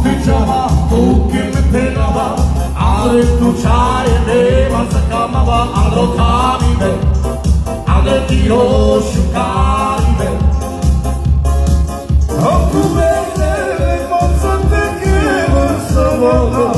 কফি চাওয়া তোকে মিথে নেওয়া আর একটু চায় দেওয়া সাকামাবা আলো খানিবে আগে কি রোশ কানিবে Oh,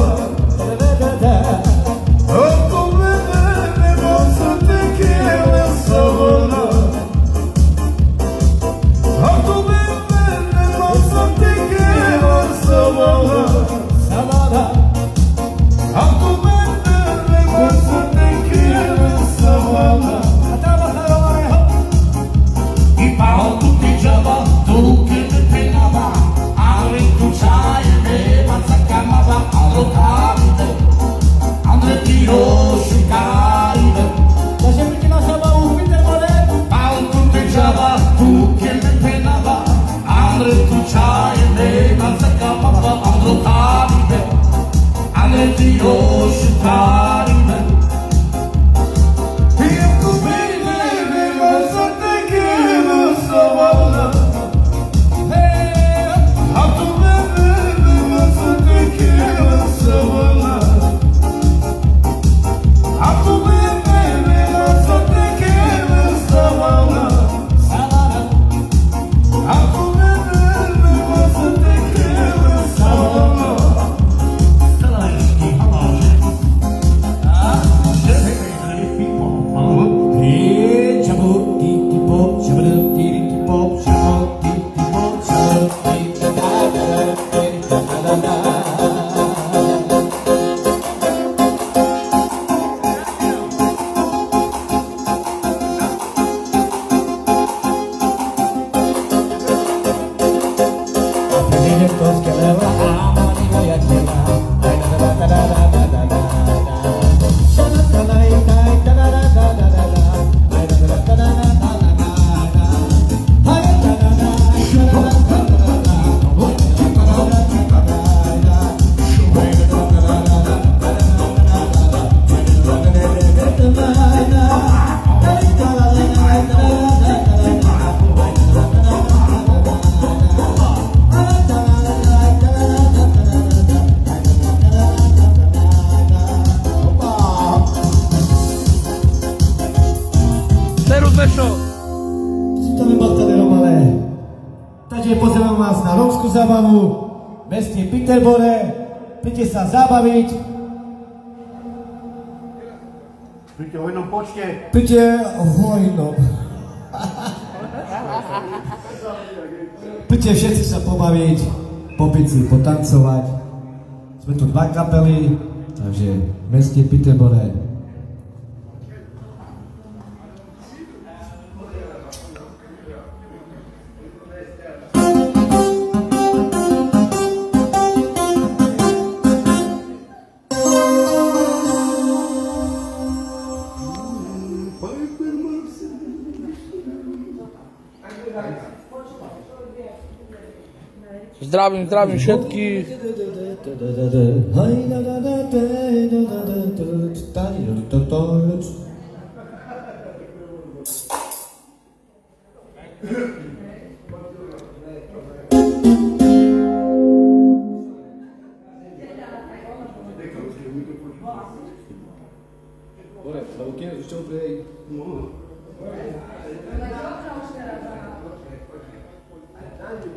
romskú zábavu v meste Peterbore. Príďte sa zabaviť. Príďte o jednom počte. Príďte hojnom. Príďte všetci sa pobaviť, popiť si, potancovať. Sme tu dva kapely, takže v meste Peterbore. entrava, entrava, enchendo que.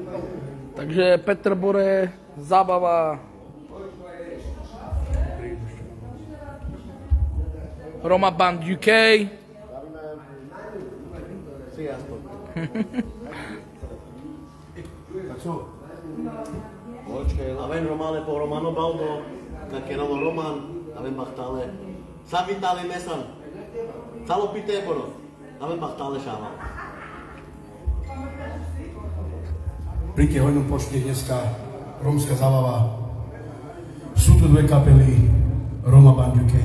Okay. Takže Petr Bore, zábava. Roma Band UK. Avem romane po Romano Baldo, Kakerolo Roman, avem bahtale. Savitale Mesan, Salo Piteboro, avem bahtale šama. Príďte hojnom počte dneska rómska zábava. Sú tu dve kapely Roma Band UK.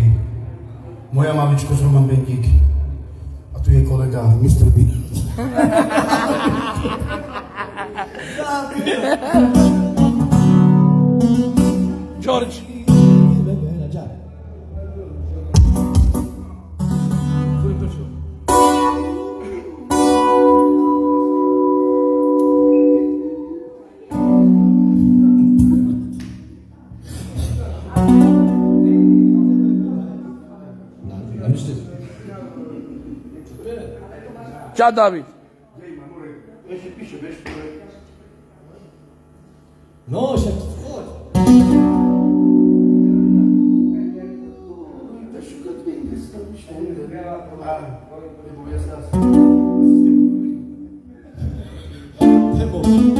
Moja z Roman Bendík. A tu je kolega Mr. B. George. Tchau, David. Não, já Devolver.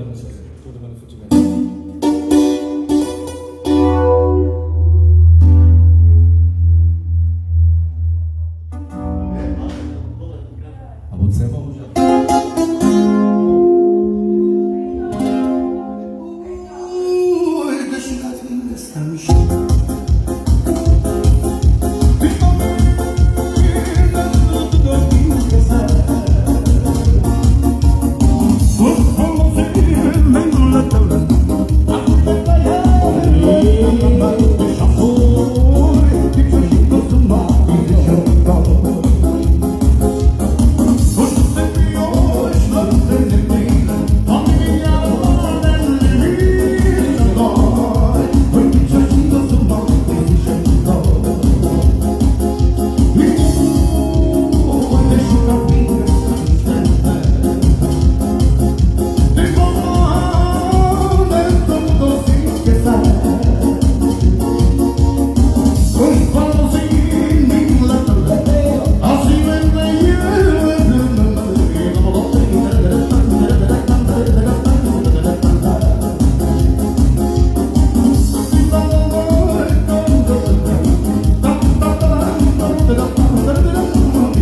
podemos fazer, todo mundo futebol. I'm sure.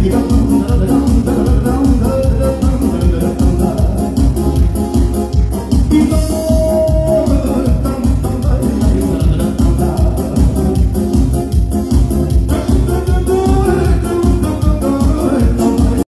Give up